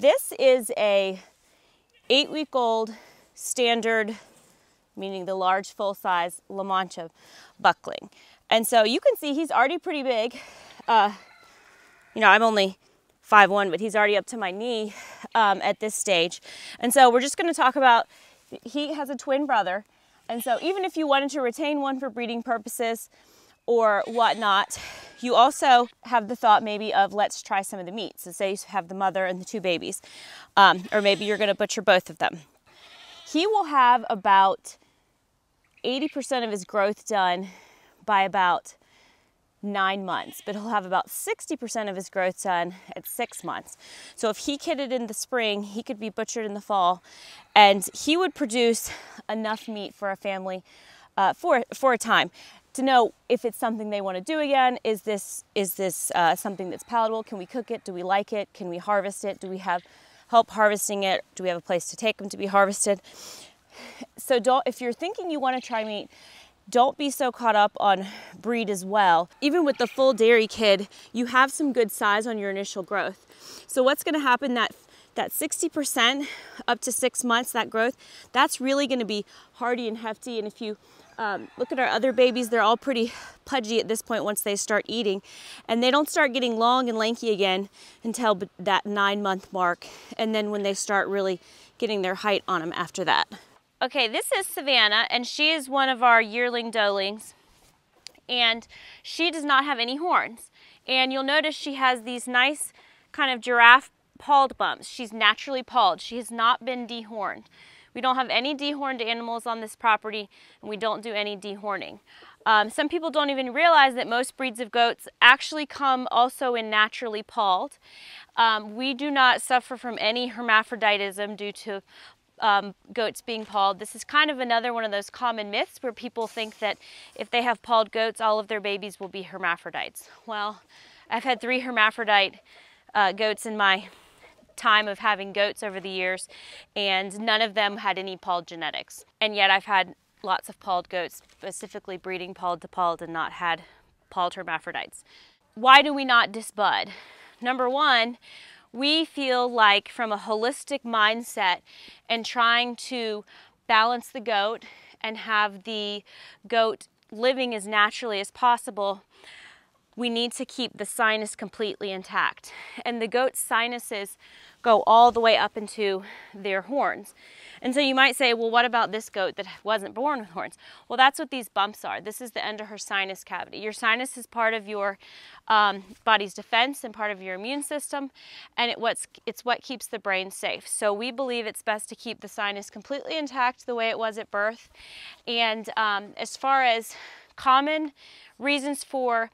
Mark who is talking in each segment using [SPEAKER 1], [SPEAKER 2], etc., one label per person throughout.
[SPEAKER 1] This is a eight week old standard, meaning the large full size La Mancha buckling. And so you can see he's already pretty big. Uh, you know, I'm only five one, but he's already up to my knee um, at this stage. And so we're just gonna talk about, he has a twin brother. And so even if you wanted to retain one for breeding purposes or whatnot, you also have the thought maybe of let's try some of the meat. So say you have the mother and the two babies, um, or maybe you're gonna butcher both of them. He will have about 80% of his growth done by about nine months, but he'll have about 60% of his growth done at six months. So if he kidded in the spring, he could be butchered in the fall, and he would produce enough meat for a family uh, for, for a time to know if it's something they want to do again. Is this, is this uh, something that's palatable? Can we cook it? Do we like it? Can we harvest it? Do we have help harvesting it? Do we have a place to take them to be harvested? So don't, if you're thinking you want to try meat, don't be so caught up on breed as well. Even with the full dairy kid, you have some good size on your initial growth. So what's gonna happen that that 60% up to six months, that growth, that's really gonna be hardy and hefty. And if you um, look at our other babies, they're all pretty pudgy at this point once they start eating. And they don't start getting long and lanky again until that nine month mark. And then when they start really getting their height on them after that. Okay, this is Savannah, and she is one of our yearling doelings, and she does not have any horns. And you'll notice she has these nice kind of giraffe polled bumps. She's naturally polled. She has not been dehorned. We don't have any dehorned animals on this property, and we don't do any dehorning. Um, some people don't even realize that most breeds of goats actually come also in naturally polled. Um, we do not suffer from any hermaphroditism due to um, goats being polled. This is kind of another one of those common myths where people think that if they have polled goats, all of their babies will be hermaphrodites. Well, I've had three hermaphrodite uh, goats in my time of having goats over the years, and none of them had any polled genetics. And yet I've had lots of polled goats, specifically breeding polled to polled and not had polled hermaphrodites. Why do we not disbud? Number one, we feel like from a holistic mindset and trying to balance the goat and have the goat living as naturally as possible, we need to keep the sinus completely intact. And the goat's sinuses go all the way up into their horns. And so you might say, well, what about this goat that wasn't born with horns? Well, that's what these bumps are. This is the end of her sinus cavity. Your sinus is part of your um, body's defense and part of your immune system, and it, what's, it's what keeps the brain safe. So we believe it's best to keep the sinus completely intact the way it was at birth. And um, as far as common reasons for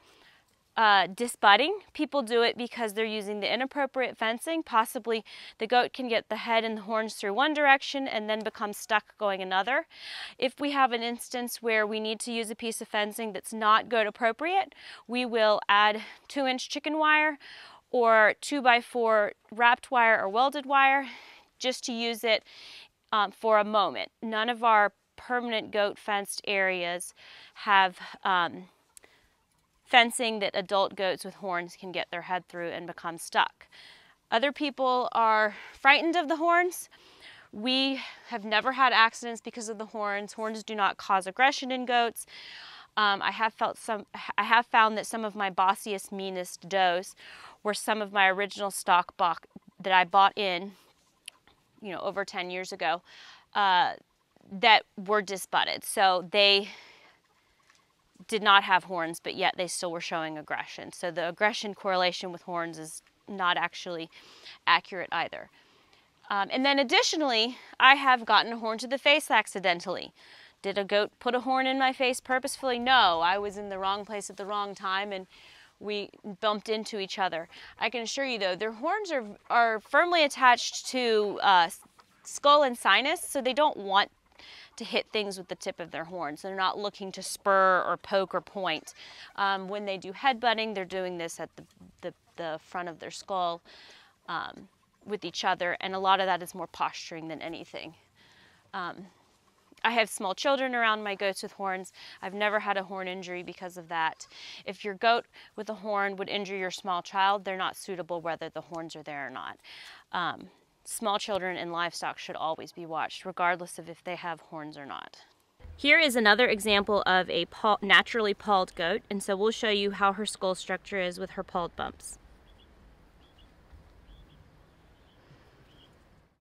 [SPEAKER 1] uh, disbudding. People do it because they're using the inappropriate fencing. Possibly the goat can get the head and the horns through one direction and then become stuck going another. If we have an instance where we need to use a piece of fencing that's not goat appropriate, we will add two inch chicken wire or two by four wrapped wire or welded wire just to use it um, for a moment. None of our permanent goat fenced areas have um, fencing that adult goats with horns can get their head through and become stuck. Other people are frightened of the horns. We have never had accidents because of the horns. Horns do not cause aggression in goats. Um, I have felt some. I have found that some of my bossiest, meanest does were some of my original stock that I bought in, you know, over 10 years ago, uh, that were disbudded. So they did not have horns, but yet they still were showing aggression. So the aggression correlation with horns is not actually accurate either. Um, and then additionally, I have gotten a horn to the face accidentally. Did a goat put a horn in my face purposefully? No, I was in the wrong place at the wrong time and we bumped into each other. I can assure you though, their horns are, are firmly attached to uh, skull and sinus, so they don't want to hit things with the tip of their horns. They're not looking to spur or poke or point. Um, when they do headbutting, they're doing this at the, the, the front of their skull um, with each other, and a lot of that is more posturing than anything. Um, I have small children around my goats with horns. I've never had a horn injury because of that. If your goat with a horn would injure your small child, they're not suitable whether the horns are there or not. Small children and livestock should always be watched, regardless of if they have horns or not. Here is another example of a naturally polled goat, and so we'll show you how her skull structure is with her polled bumps.